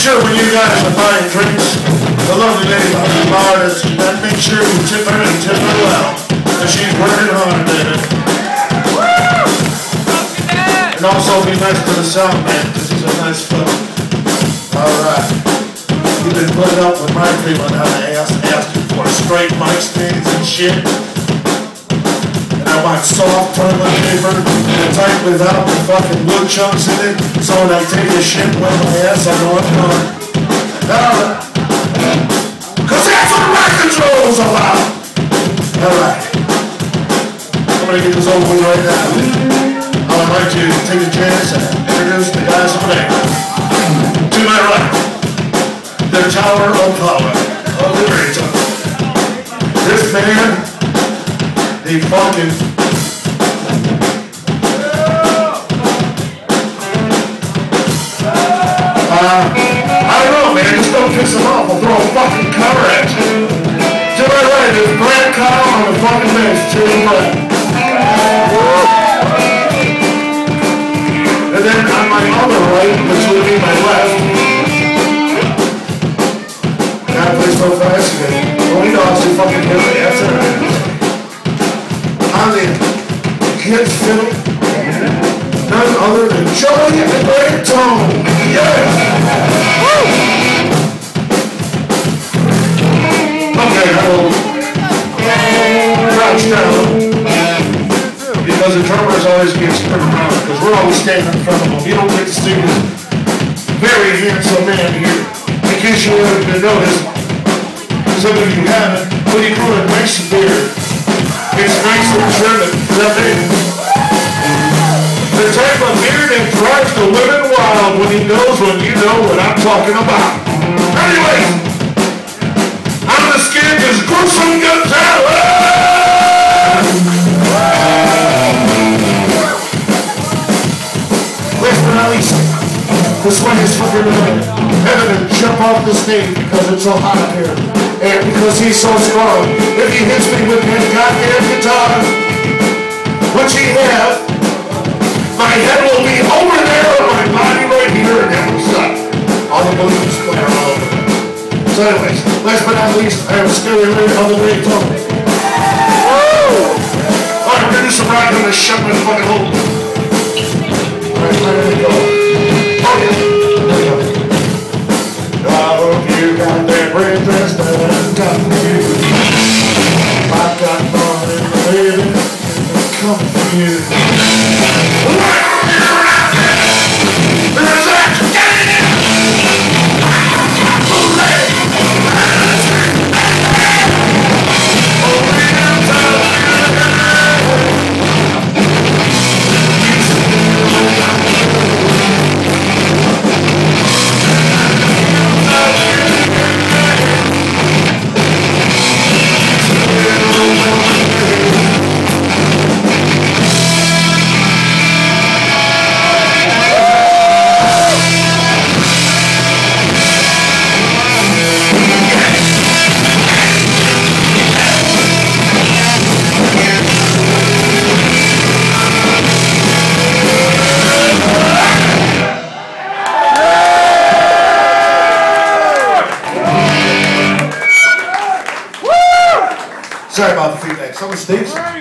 sure when you guys are buying drinks, the lovely lady behind the bar is, that make sure you tip her and tip her well. Cause she's working hard, baby. And also be nice to the sound man, cause he's a nice fellow. Alright. You've been putting up with my feeling how I asked, asked you for straight mic stands and shit. Want soft toilet paper and tight without the fucking wood chunks in it. So when I take a shit with my ass, I know it's gone. Cause that's what rock control's about. Alright. I'm gonna get this over with right now. I would like to take a chance and introduce the guys over there. To my right, the Tower of Power of the Great This man, the fucking I don't know, man. Just don't piss him off. I'll throw a fucking cover at you. To my right is Brett Kyle on the fucking bass. Cheers, Brett. And then on my other right, which would be my left, God plays so fast again. Only dogs who fucking hit me. That's it. On the kids fiddle, none other than Joey and Great Tone. Yeah! Okay, I will crouch down. Because the drummers always get turned around, because we're always standing in front of them. You don't get to see this very handsome man here. In case you haven't been noticed, some of you haven't, do you call it? Nice beard. It's nice and German. Is. That drives the women wild when he knows when you know what I'm talking about. Anyways, I'm the skin is gruesome Gonzalez! Last but not least, this one is fucking living. Heaven jump off the stage because it's so hot up here. And because he's so strong. If he hits me with that goddamn guitar, which he has, my head will be over there and my body right here and that will stop. All the balloons splatter all over. So anyways, last but not least, I have a Scary Larry on the way to Woo! Alright, we're gonna do some rock. I'm gonna shut my fucking hole. Alright, let it go. Oh yeah. There we go. I hope you got that red dress that I'm talking to you. I got money, baby, come for you. Sorry about